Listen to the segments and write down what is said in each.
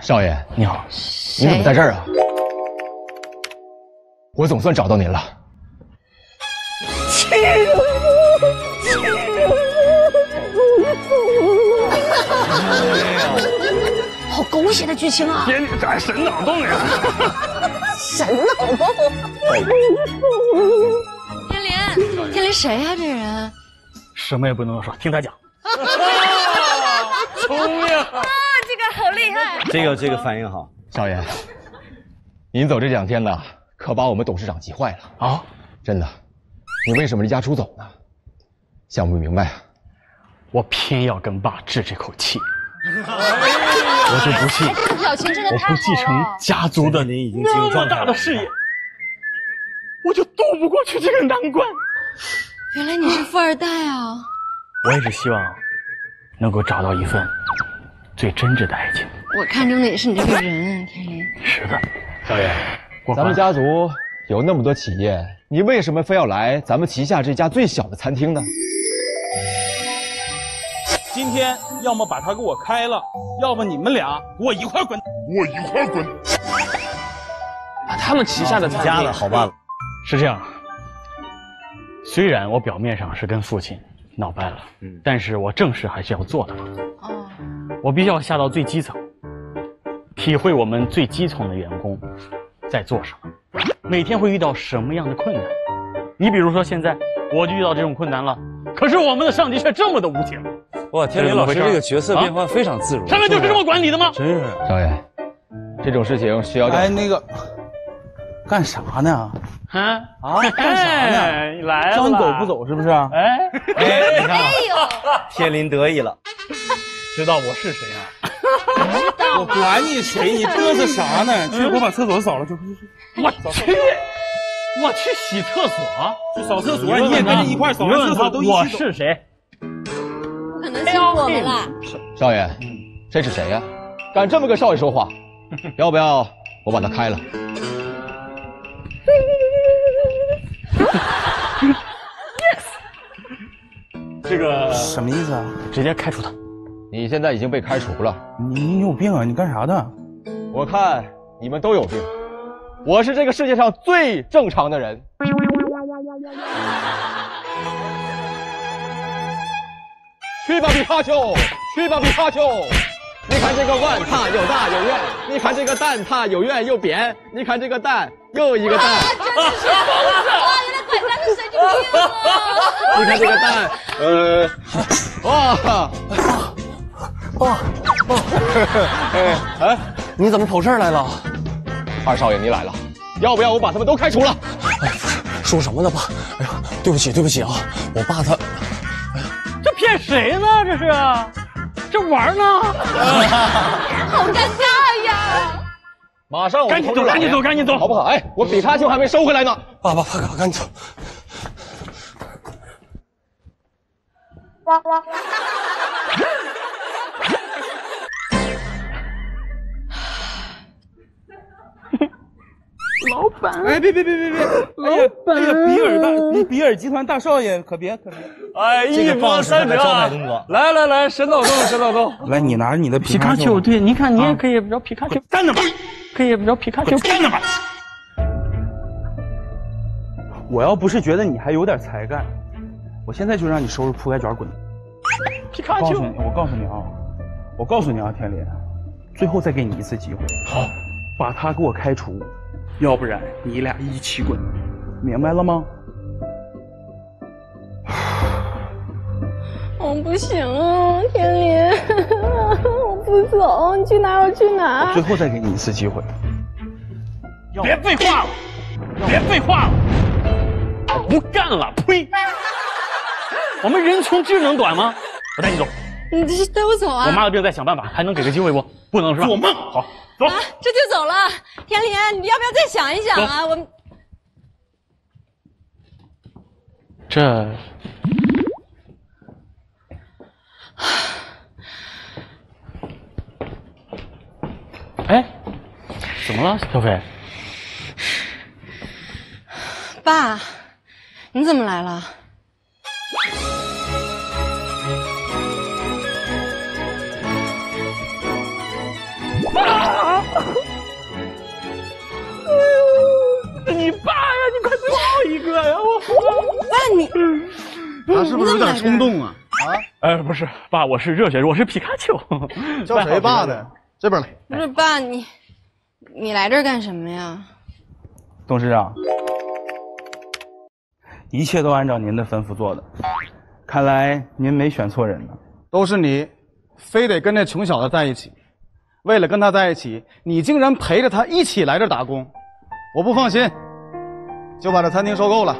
少爷你好，你怎么在这儿啊？我总算找到您了。好狗血的剧情啊！天，这还神脑洞呀！神脑洞！天林，天林谁呀、这人？什么也不能说，听他讲。聪明！这个这个反应好，少爷，您走这两天呢，可把我们董事长急坏了啊！真的，你为什么离家出走呢？想不明白啊！我偏要跟爸置这口气，我就不信表情真的我太不继承。家族的您已经进入那么大的事业，我就渡不过去这个难关。原来你是富二代啊！我也是希望能够找到一份最真挚的爱情。我看中的也是你这个人，天林。是的，少爷，咱们家族有那么多企业，你为什么非要来咱们旗下这家最小的餐厅呢？今天要么把他给我开了，要么你们俩给我一块滚！我一块滚！他们旗下的餐厅家了，好办了。是这样。虽然我表面上是跟父亲闹掰了，嗯但是我正事还是要做的嘛。哦，我必须要下到最基层，体会我们最基层的员工在做什么，每天会遇到什么样的困难。你比如说现在我就遇到这种困难了，可是我们的上级却这么的无情，哇，天林老师这个角色变化非常自如，上面就是这么管理的吗？真是。少爷，这种事情需要哎，那个，干啥呢？啊啊，干啥呢？哎来了，叫你走不？走是不是？哎，哎，你看，天林得意了。知道我是谁啊？我管你谁，你嘚瑟啥呢？去，我把厕所扫了，去去去，我去，我去洗厕所。去扫厕所，你也跟着一块扫完厕你问他所都一我起走。是谁？不可能辛苦我们了。少爷，这是谁呀？敢这么跟少爷说话？要不要我把他开了？这个什么意思啊？直接开除他。你现在已经被开除了。你你有病啊？你干啥的？我看你们都有病。我是这个世界上最正常的人。去吧，皮卡丘！去吧，皮卡丘！你看这个碗，它又大又圆；你看这个蛋，它又圆又扁；你看这个蛋，又一个蛋；哇，原来管家是神经病啊！你看这个蛋，呃，哇，哎哎，你怎么跑这儿来了？二少爷你来了，要不要我把他们都开除了？哎说什么呢，爸？哎呀，对不起，对不起啊，我爸他哎呀这骗谁呢？这是，这玩呢？好尴尬呀！马上我赶紧走，赶紧走，赶紧走，好不好？哎，我比卡丘还没收回来呢。爸爸，快赶紧走。哎，别别别别别！哎呀哎呀，比尔大比比尔集团大少爷，可别可别！哎，一波三折啊！来来来，神脑洞，神脑洞。来，你拿着你的皮卡丘，对，你看你也可以聊皮卡丘，干着吧，可以聊皮卡丘，干着吧！我要不是觉得你还有点才干，我现在就让你收拾铺盖卷滚。皮卡丘。告诉你，我告诉你啊，我告诉你啊，天林，最后再给你一次机会，好，把他给我开除，要不然你俩一起滚，明白了吗？我不行啊，天林，我不走，你去哪儿我去哪儿最。后再给你一次机会。别废话了，别废话了，我不干了，呸！我们人穷志能短吗？我带你走，你这是带我走啊？我妈的病再想办法，还能给个机会不？不能是吧？做梦！好，走。啊，这就走了。天林，你要不要再想一想啊？我们这，哎，怎么了，小飞？爸，你怎么来了？你他是不是有点冲动啊？啊呃，不是，爸，我是热血，我是皮卡丘。叫 谁爸的？这边来。不是爸你，你来这儿干什么呀？董事长，一切都按照您的吩咐做的，看来您没选错人呢。都是你，非得跟那穷小子在一起。为了跟他在一起，你竟然陪着他一起来这打工，我不放心，就把这餐厅收购了。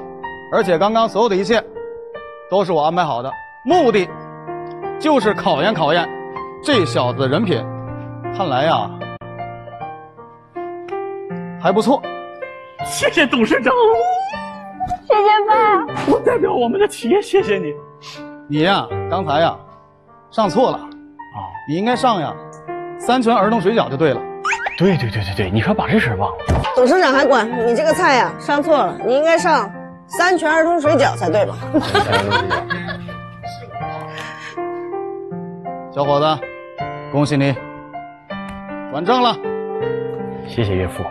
而且刚刚所有的一切，都是我安排好的，目的就是考验考验这小子的人品。看来呀，还不错。谢谢董事长，谢谢爸。我代表我们的企业谢谢你。你呀，刚才呀，上错了。啊，你应该上呀，三全儿童水饺就对了。对对对对对，你可把这事儿忘了。董事长还管你这个菜呀、上错了，你应该上三全儿童水饺才对吧？小伙子，恭喜你转正了。谢谢岳父。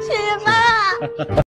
谢谢爸。